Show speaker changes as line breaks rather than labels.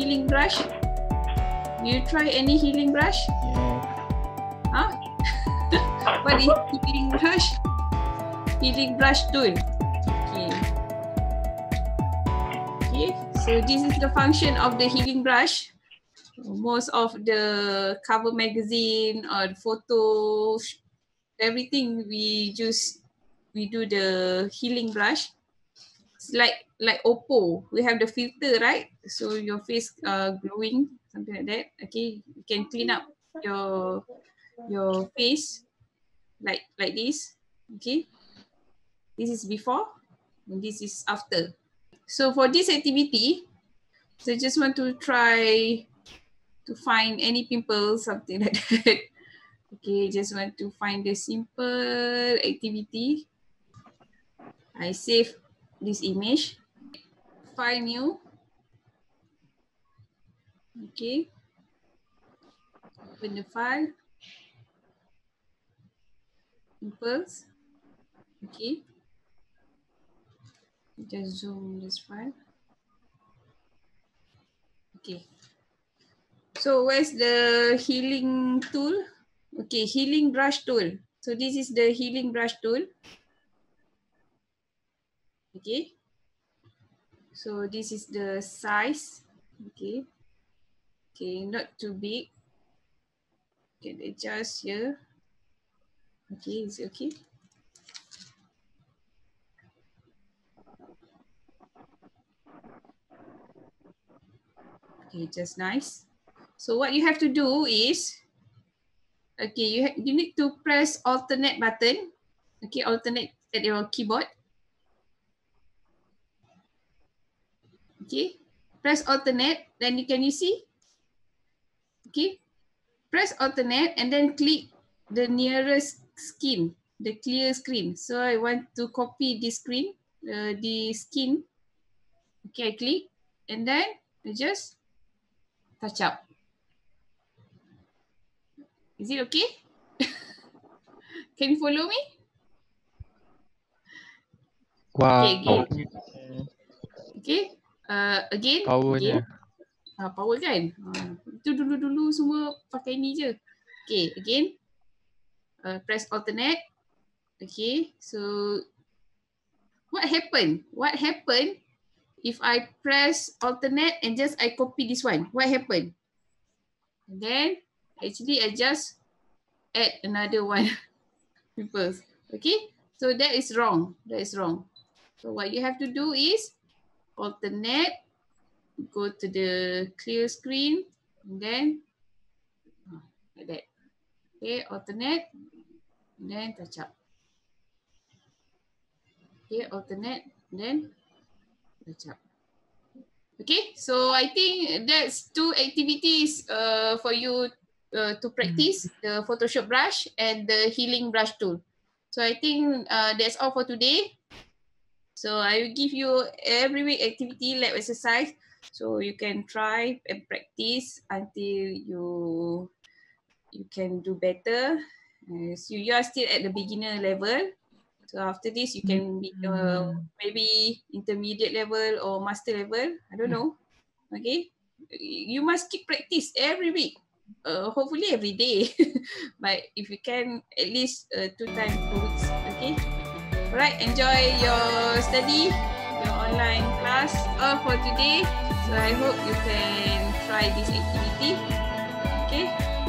healing brush? You try any healing brush?
Yeah.
Huh? what is healing brush? Healing brush tool. Okay. Okay. So this is the function of the healing brush. Most of the cover magazine or photos, everything we use, we do the healing brush. Like like Oppo. We have the filter, right? So your face uh glowing, something like that. Okay, you can clean up your your face like like this. Okay, this is before, and this is after. So for this activity, so just want to try to find any pimples, something like that. Okay, just want to find the simple activity. I save this image. File new. Okay. Open the file. Pimples. Okay. Just zoom this file. Okay. So where's the healing tool? Okay, healing brush tool. So this is the healing brush tool. Okay. So this is the size. Okay. Okay, not too big. Can adjust here. Okay, is it okay? Okay, just nice. So what you have to do is, okay, you, you need to press alternate button. Okay, alternate at your keyboard. Okay, press alternate, then you can you see? Okay, press alternate and then click the nearest skin, the clear screen. So I want to copy this screen, uh, the skin. Okay, I click and then I just touch up. Is it okay? Can you follow me?
Wow.
Okay, again. Okay. Uh, again.
Powernya.
Again. Uh, power kan? Uh, itu dulu-dulu semua pakai ni je. Okay, again. Uh, press alternate. Okay, so what happened? What happened if I press alternate and just I copy this one? What happened? And then actually I just add another one pimples. Okay, so that is wrong. That is wrong. So what you have to do is alternate, go to the clear screen, and then ah, like that. Okay, alternate, and then touch up. Okay, alternate, then touch up. Okay, so I think that's two activities uh, for you uh, to practice the Photoshop brush and the healing brush tool. So I think uh, that's all for today. So I will give you every week activity lab exercise so you can try and practice until you you can do better. Uh, so you are still at the beginner level. So after this you can be uh, maybe intermediate level or master level. I don't know. Okay. You must keep practice every week. Uh, hopefully every day. but if you can at least uh, two times per week. Okay. Alright, enjoy your study, your online class all for today. So I hope you can try this activity. Okay.